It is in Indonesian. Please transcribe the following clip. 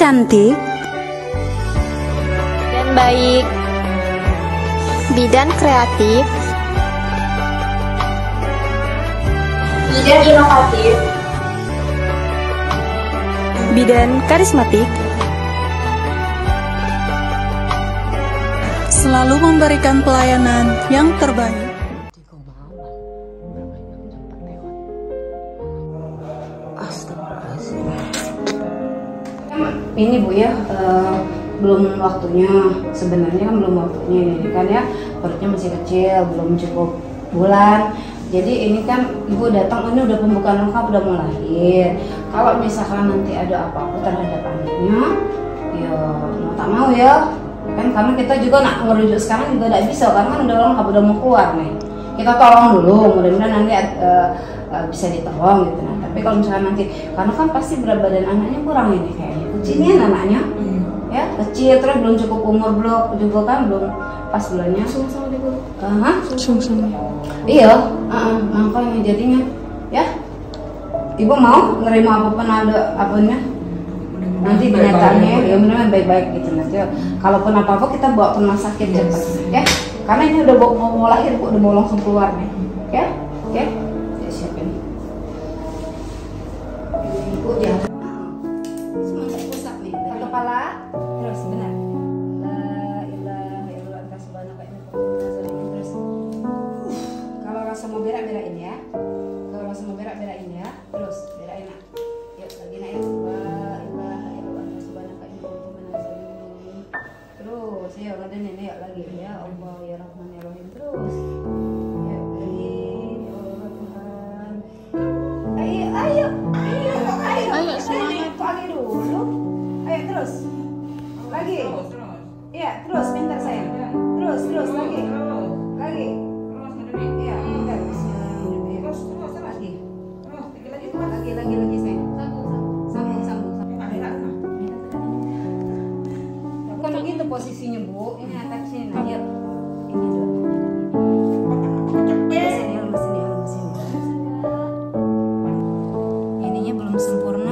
cantik, dan baik, bidan kreatif, bidan inovatif, bidan karismatik, selalu memberikan pelayanan yang terbaik. Ini bu ya eh, belum waktunya. Sebenarnya kan belum waktunya. Ini kan ya perutnya masih kecil belum cukup bulan. Jadi ini kan ibu datang ini udah pembukaan lengkap udah mau lahir. Kalau misalkan nanti ada apa-apa terhadap anaknya ya mau tak mau ya. Kan karena kita juga nak ngerujuk sekarang juga tidak bisa karena kan udah lengkap udah mau keluar nih. Kita tolong dulu mudah-mudahan nanti uh, uh, bisa ditolong gitu. Nah tapi kalau misalkan nanti karena kan pasti berat badan anaknya kurang ini kayaknya kecilnya anaknya ya kecil terus belum cukup umur belum juga kan belum pas bulannya. Sama-sama. Hah? Sungsung. Iya, uh, makanya jadinya. Ya. Ibu mau nerima apa pun ada apanya? Nanti kenyataannya ya benar baik-baik gitu nanti kalaupun apa apa kita bawa ke rumah sakit cepat ya karena ini udah mau, mau, lahir bu udah mau langsung keluar nih. Ya ya. Saya siapin ibu ya ya. Kalau rasa mau berak berain ya. Terus berain nak yuk lagi nak ya La ilaha illallah anta subhanaka inni kuntu minaz zalimin. terus yuk ada nenek yuk lagi. Ya Allah ya Rahman ya Rahim. Terus yuk lagi ya Allah Tuhan. Ayo ayo ayo ayo? Ayo, semangat. lagi dulu. Ayo terus. Lagi. Iya, terus. Pintar sayang. Terus, terus lagi. Lagi. Posisinya bu. Ini atas sini. Nah, yuk. Ini sini. Ininya belum sempurna